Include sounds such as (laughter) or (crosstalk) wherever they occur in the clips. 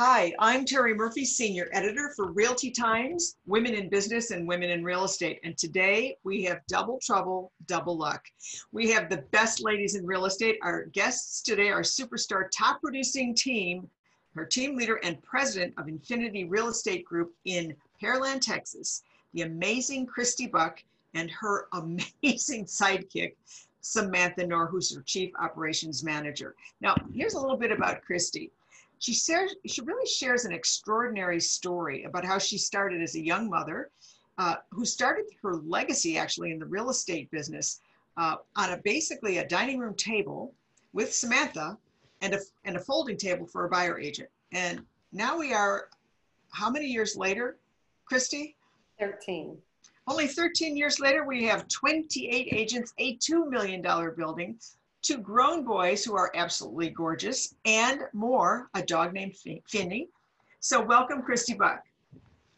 Hi, I'm Terry Murphy, Senior Editor for Realty Times, Women in Business and Women in Real Estate. And today we have double trouble, double luck. We have the best ladies in real estate. Our guests today are superstar top producing team, her team leader and president of Infinity Real Estate Group in Pearland, Texas, the amazing Christy Buck and her (laughs) amazing sidekick, Samantha Knorr, who's her Chief Operations Manager. Now, here's a little bit about Christy she shares she really shares an extraordinary story about how she started as a young mother uh, who started her legacy actually in the real estate business uh, on a basically a dining room table with Samantha and a, and a folding table for a buyer agent. And now we are, how many years later, Christy? 13. Only 13 years later, we have 28 agents, a $2 million building, two grown boys who are absolutely gorgeous, and more, a dog named Finny. So welcome, Christy Buck.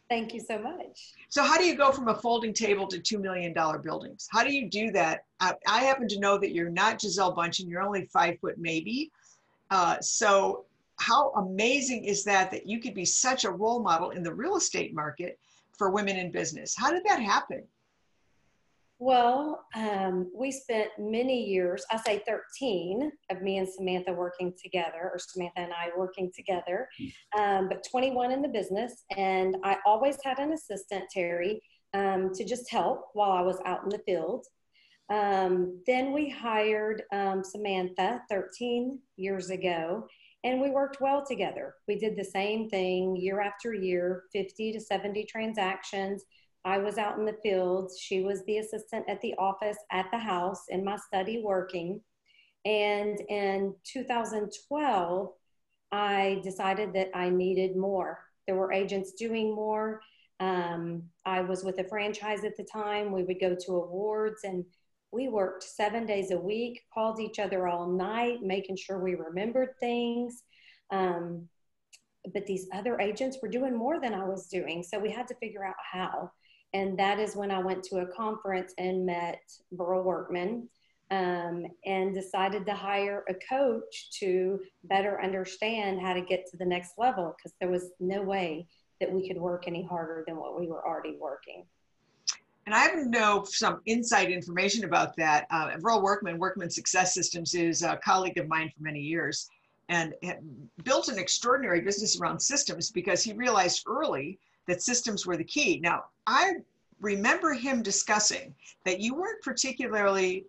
Thank you so much. So how do you go from a folding table to $2 million buildings? How do you do that? I, I happen to know that you're not Gisele Bündchen, you're only five foot maybe. Uh, so how amazing is that, that you could be such a role model in the real estate market for women in business? How did that happen? Well, um, we spent many years, I say 13, of me and Samantha working together, or Samantha and I working together, um, but 21 in the business. And I always had an assistant, Terry, um, to just help while I was out in the field. Um, then we hired um, Samantha 13 years ago, and we worked well together. We did the same thing year after year 50 to 70 transactions I was out in the fields. She was the assistant at the office at the house in my study working. And in 2012, I decided that I needed more. There were agents doing more. Um, I was with a franchise at the time. We would go to awards and we worked seven days a week, called each other all night, making sure we remembered things. Um, but these other agents were doing more than I was doing. So we had to figure out how. And that is when I went to a conference and met Burl Workman um, and decided to hire a coach to better understand how to get to the next level because there was no way that we could work any harder than what we were already working. And I know some inside information about that. Uh, Workman, Workman Success Systems, is a colleague of mine for many years and built an extraordinary business around systems because he realized early that systems were the key. Now, I remember him discussing that you weren't particularly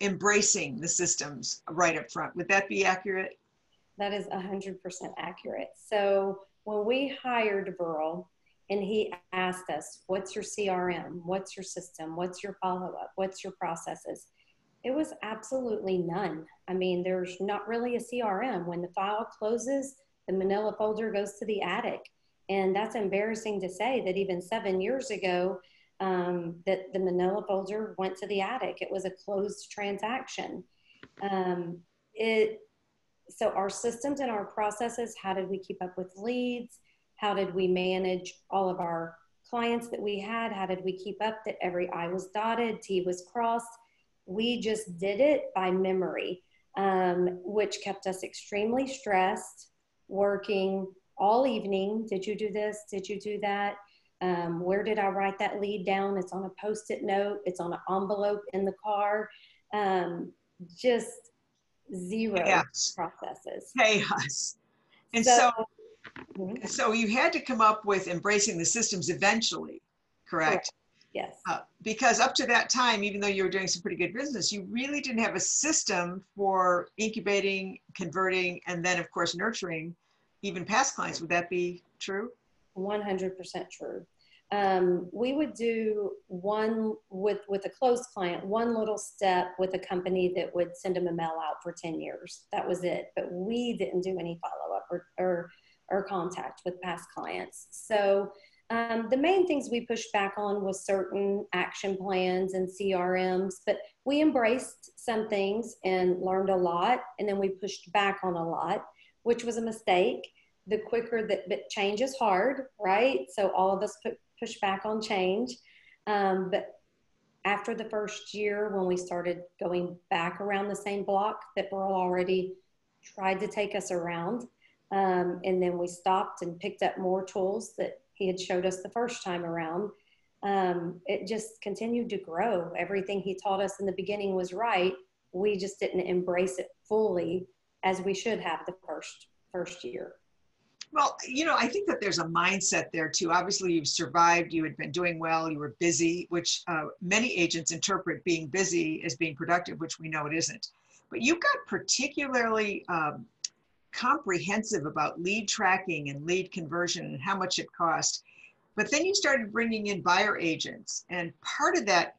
embracing the systems right up front. Would that be accurate? That is 100% accurate. So when we hired Burl and he asked us, What's your CRM? What's your system? What's your follow up? What's your processes? It was absolutely none. I mean, there's not really a CRM. When the file closes, the manila folder goes to the attic. And that's embarrassing to say that even seven years ago, um, that the manila folder went to the attic. It was a closed transaction. Um, it, so our systems and our processes, how did we keep up with leads? How did we manage all of our clients that we had? How did we keep up that every I was dotted, T was crossed? We just did it by memory, um, which kept us extremely stressed, working all evening. Did you do this? Did you do that? Um, where did I write that lead down? It's on a post it note, it's on an envelope in the car. Um, just zero yes. processes. Chaos. And so, so, mm-hmm. so, you had to come up with embracing the systems eventually, correct? correct. Yes. Uh, because up to that time, even though you were doing some pretty good business, you really didn't have a system for incubating, converting, and then, of course, nurturing even past clients. Would that be true? 100% true. Um, we would do one with with a close client, one little step with a company that would send them a mail out for 10 years. That was it. But we didn't do any follow up or, or, or contact with past clients. So um, the main things we pushed back on was certain action plans and CRMs, but we embraced some things and learned a lot, and then we pushed back on a lot which was a mistake. The quicker that, but change is hard, right? So all of us put, push back on change. Um, but after the first year, when we started going back around the same block that Burl already tried to take us around, Um, and then we stopped and picked up more tools that he had showed us the first time around. Um, it just continued to grow. Everything he taught us in the beginning was right. We just didn't embrace it fully as we should have the first first year. Well, you know, I think that there's a mindset there too. Obviously, you've survived, you had been doing well, you were busy, which uh, many agents interpret being busy as being productive, which we know it isn't. But you got particularly um, comprehensive about lead tracking and lead conversion and how much it cost. But then you started bringing in buyer agents, and part of that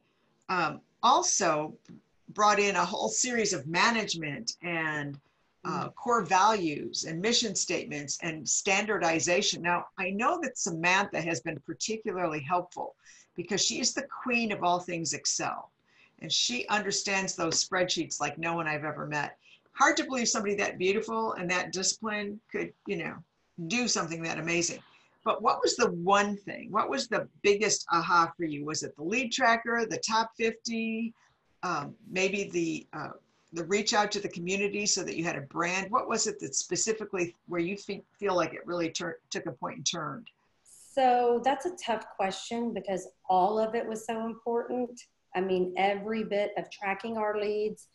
um, also brought in a whole series of management and uh, mm. core values and mission statements and standardization. Now, I know that Samantha has been particularly helpful because she is the queen of all things Excel and she understands those spreadsheets like no one I've ever met. Hard to believe somebody that beautiful and that disciplined could, you know, do something that amazing. But what was the one thing? What was the biggest aha for you? Was it the lead tracker, the top 50, um, maybe the uh, the reach out to the community so that you had a brand? What was it that specifically where you think, feel like it really tur- took a point and turned? So that's a tough question because all of it was so important. I mean, every bit of tracking our leads.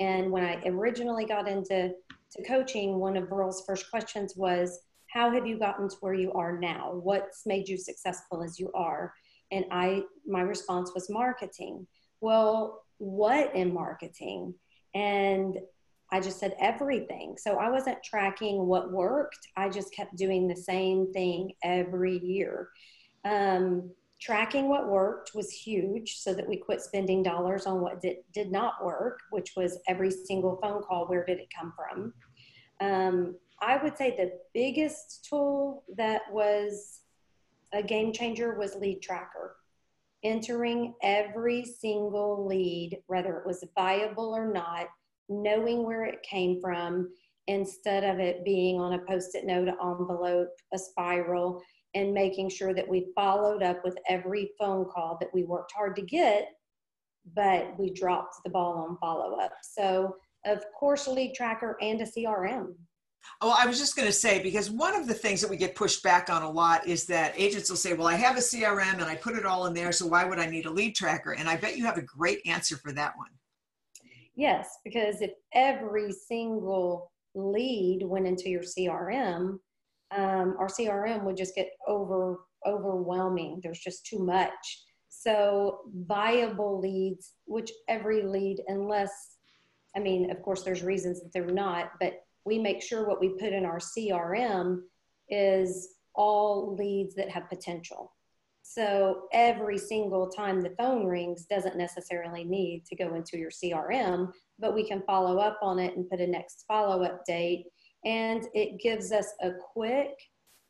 And when I originally got into to coaching, one of Burl's first questions was, how have you gotten to where you are now? What's made you successful as you are? And I, my response was marketing. Well, what in marketing? And I just said everything. So I wasn't tracking what worked. I just kept doing the same thing every year. Um, tracking what worked was huge so that we quit spending dollars on what did, did not work, which was every single phone call. Where did it come from? Um, I would say the biggest tool that was a game changer was Lead Tracker. Entering every single lead, whether it was viable or not, knowing where it came from instead of it being on a post it note, envelope, a spiral, and making sure that we followed up with every phone call that we worked hard to get, but we dropped the ball on follow up. So, of course, a lead tracker and a CRM. Oh, I was just going to say, because one of the things that we get pushed back on a lot is that agents will say, Well, I have a CRM and I put it all in there, so why would I need a lead tracker? And I bet you have a great answer for that one. Yes, because if every single lead went into your CRM, um, our CRM would just get over overwhelming. There's just too much. So viable leads, which every lead, unless, I mean, of course, there's reasons that they're not, but we make sure what we put in our CRM is all leads that have potential. So every single time the phone rings doesn't necessarily need to go into your CRM, but we can follow up on it and put a next follow up date. And it gives us a quick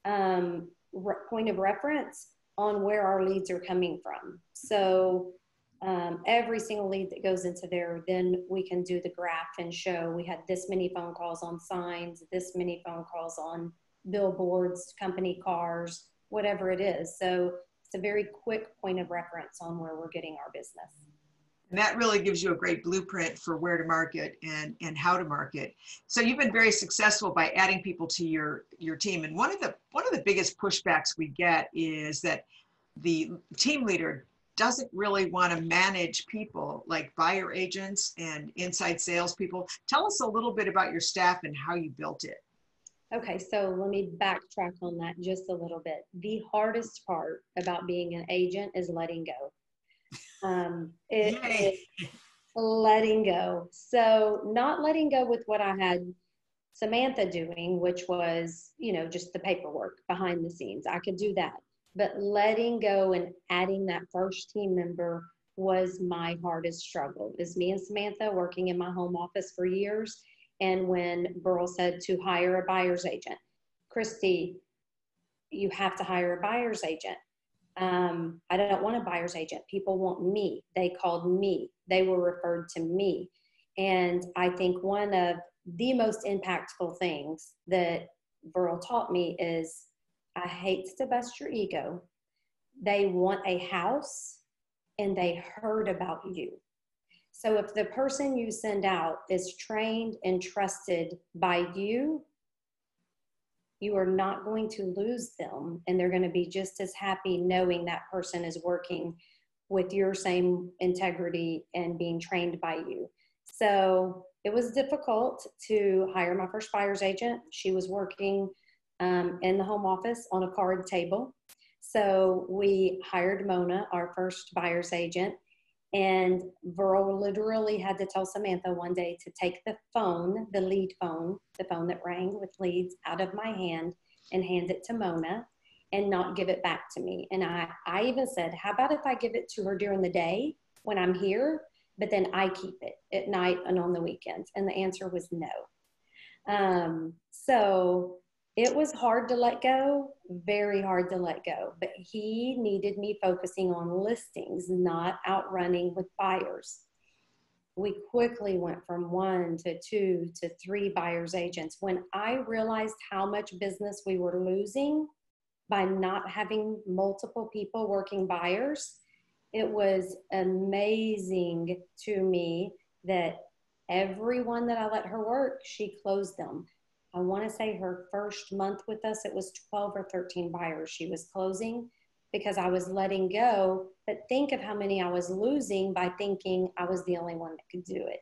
um, re- point of reference on where our leads are coming from. So um, every single lead that goes into there, then we can do the graph and show we had this many phone calls on signs, this many phone calls on billboards, company cars, whatever it is. So it's a very quick point of reference on where we're getting our business. And that really gives you a great blueprint for where to market and, and how to market. So you've been very successful by adding people to your, your team. And one of the one of the biggest pushbacks we get is that the team leader doesn't really want to manage people like buyer agents and inside salespeople. Tell us a little bit about your staff and how you built it. Okay, so let me backtrack on that just a little bit. The hardest part about being an agent is letting go. Um, it, letting go. So, not letting go with what I had Samantha doing, which was, you know, just the paperwork behind the scenes. I could do that. But letting go and adding that first team member was my hardest struggle. Is me and Samantha working in my home office for years and when Burl said to hire a buyer's agent. Christy, you have to hire a buyer's agent. Um, I don't want a buyer's agent. People want me. They called me. They were referred to me. And I think one of the most impactful things that Burl taught me is I hate to bust your ego. They want a house and they heard about you. So if the person you send out is trained and trusted by you, you are not going to lose them and they're going to be just as happy knowing that person is working with your same integrity and being trained by you. So it was difficult to hire my first buyer's agent. She was working um, in the home office on a card table. So we hired Mona, our first buyer's agent, and Burl literally had to tell Samantha one day to take the phone, the lead phone, the phone that rang with leads, out of my hand and hand it to Mona and not give it back to me. And I, I even said, How about if I give it to her during the day when I'm here, but then I keep it at night and on the weekends? And the answer was no. Um, so it was hard to let go, very hard to let go. But he needed me focusing on listings, not outrunning with buyers. We quickly went from one to two to three buyers agents. When I realized how much business we were losing by not having multiple people working buyers, it was amazing to me that everyone that I let her work, she closed them. I want to say her first month with us, it was 12 or 13 buyers she was closing because I was letting go. But think of how many I was losing by thinking I was the only one that could do it.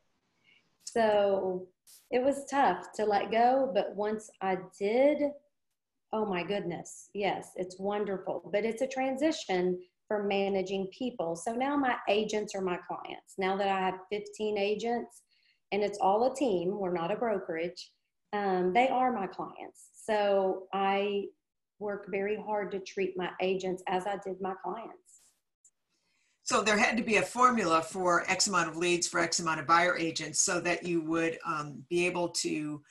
So it was tough to let go. But once I did, oh my goodness, yes, it's wonderful. But it's a transition for managing people. So now my agents are my clients. Now that I have 15 agents and it's all a team, we're not a brokerage um, they are my clients. So I work very hard to treat my agents as I did my clients. So there had to be a formula for X amount of leads for X amount of buyer agents so that you would um, be able to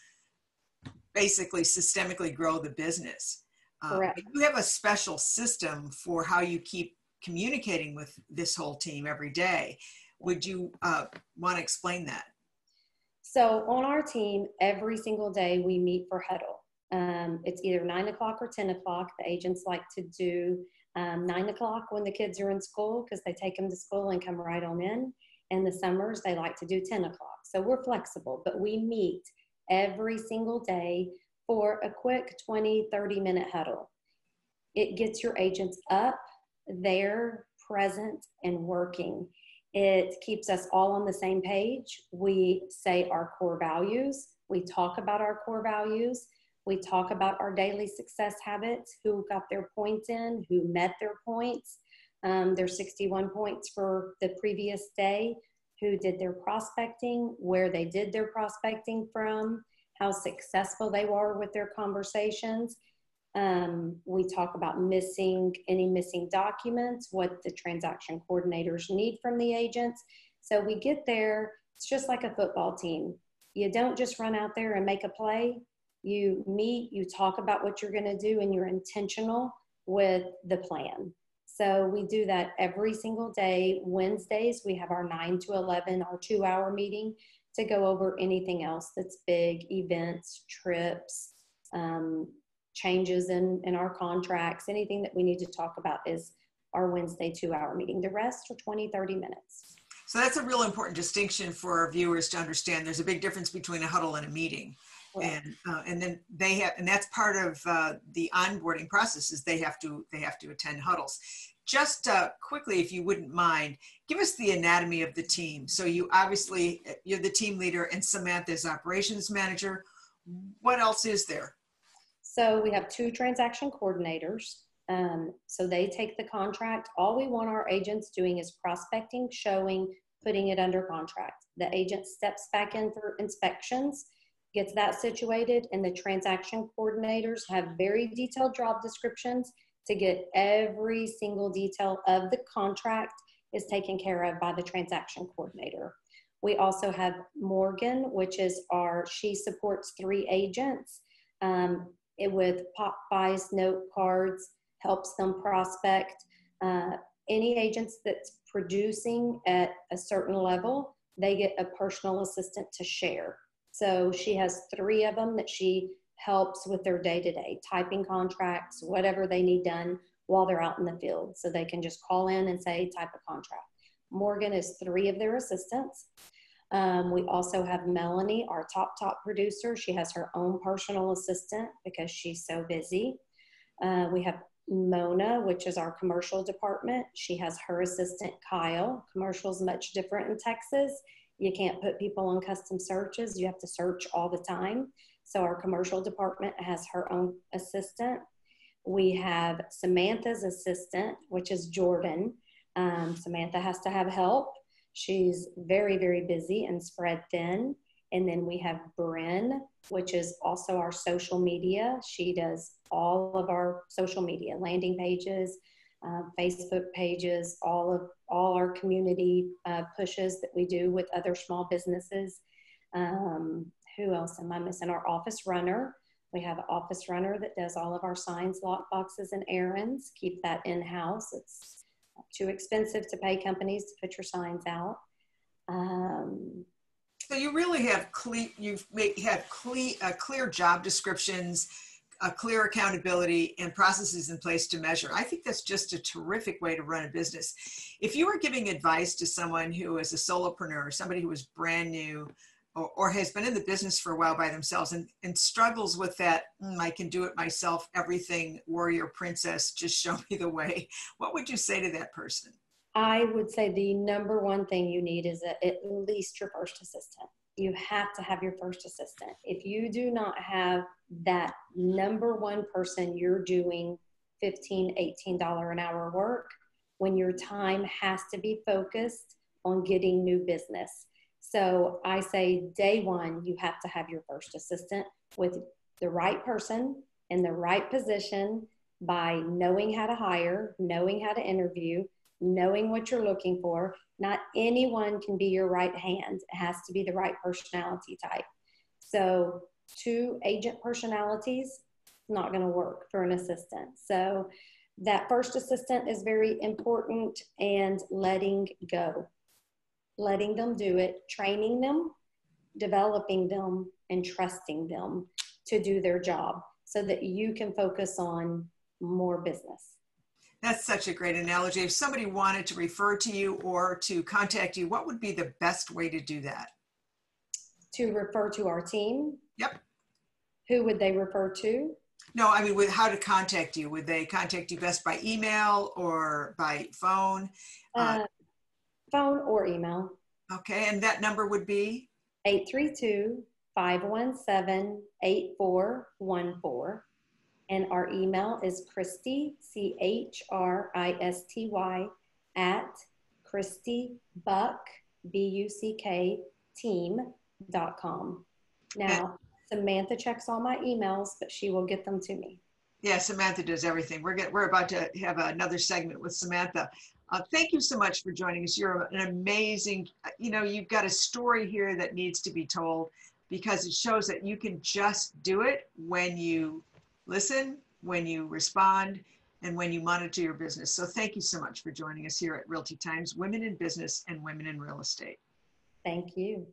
basically systemically grow the business. Correct. you have a special system for how you keep communicating with this whole team every day. Would you uh, want to explain that? So on our team, every single day we meet for huddle. Um, it's either nine o'clock or 10 o'clock. The agents like to do um, nine o'clock when the kids are in school because they take them to school and come right on in. And the summers, they like to do 10 o'clock. So we're flexible, but we meet every single day for a quick 20, 30 minute huddle. It gets your agents up, there, present, and working. It keeps us all on the same page. We say our core values. We talk about our core values. We talk about our daily success habits, who got their points in, who met their points. Um, their 61 points for the previous day, who did their prospecting, where they did their prospecting from, how successful they were with their conversations. Um, we talk about missing any missing documents, what the transaction coordinators need from the agents. So we get there, it's just like a football team. You don't just run out there and make a play. You meet, you talk about what you're going to do, and you're intentional with the plan. So we do that every single day. Wednesdays, we have our 9 to 11, our two hour meeting to go over anything else that's big events, trips, um, changes in, in our contracts, anything that we need to talk about is our Wednesday two hour meeting. The rest are 20, 30 minutes. So that's a real important distinction for our viewers to understand. There's a big difference between a huddle and a meeting. And, uh, and then they have, and that's part of uh, the onboarding process is they have to, they have to attend huddles. Just uh, quickly, if you wouldn't mind, give us the anatomy of the team. So you obviously, you're the team leader and Samantha is operations manager. What else is there? So we have two transaction coordinators. Um, so they take the contract. All we want our agents doing is prospecting, showing, putting it under contract. The agent steps back in for inspections, gets that situated, and the transaction coordinators have very detailed job descriptions to get every single detail of the contract is taken care of by the transaction coordinator. We also have Morgan, which is our, she supports three agents. Um, it with pop buys, note cards, helps them prospect. Uh, any agents that's producing at a certain level, they get a personal assistant to share. So she has three of them that she helps with their day to day typing contracts, whatever they need done while they're out in the field. So they can just call in and say, type a contract. Morgan is three of their assistants. Um, we also have Melanie, our top, top producer. She has her own personal assistant because she's so busy. Uh, we have Mona, which is our commercial department. She has her assistant, Kyle. Commercial is much different in Texas. You can't put people on custom searches. You have to search all the time. So our commercial department has her own assistant. We have Samantha's assistant, which is Jordan. Um, Samantha has to have help. She's very, very busy and spread thin. And then we have Bryn, which is also our social media. She does all of our social media, landing pages, uh, Facebook pages, all of all our community uh, pushes that we do with other small businesses. Um, who else am I missing? Our office runner. We have an office runner that does all of our signs, lock boxes, and errands. Keep that in house. It's too expensive to pay companies to put your signs out. Um, so you really have clear, you've made, had clear, uh, clear job descriptions, a clear accountability and processes in place to measure. I think that's just a terrific way to run a business. If you were giving advice to someone who is a solopreneur, somebody who is brand new or, has been in the business for a while by themselves and, and struggles with that, mm, I can do it myself, everything, warrior, princess, just show me the way, what would you say to that person? I would say the number one thing you need is a, at least your first assistant. You have to have your first assistant. If you do not have that number one person, you're doing 15 $18 an hour work when your time has to be focused on getting new business. So I say day one, you have to have your first assistant with the right person in the right position by knowing how to hire, knowing how to interview, knowing what you're looking for. Not anyone can be your right hand. It has to be the right personality type. So, two agent personalities, not going to work for an assistant. So, that first assistant is very important and letting go, letting them do it, training them, developing them, and trusting them to do their job so that you can focus on more business. That's such a great analogy. If somebody wanted to refer to you or to contact you, what would be the best way to do that? To refer to our team? Yep. Who would they refer to? No, I mean, with how to contact you. Would they contact you best by email or by phone? Uh, uh, phone or email. Okay, and that number would be? 832 517 8414 and our email is Christy, C H R I S T Y, at Christy Buck, B U C K, team.com. Now, Samantha checks all my emails, but she will get them to me. Yeah, Samantha does everything. We're get, we're about to have another segment with Samantha. Uh, thank you so much for joining us. You're an amazing, you know, you've got a story here that needs to be told because it shows that you can just do it when you listen, when you respond, and when you monitor your business. So thank you so much for joining us here at Realty Times Women in Business and Women in Real Estate. Thank you.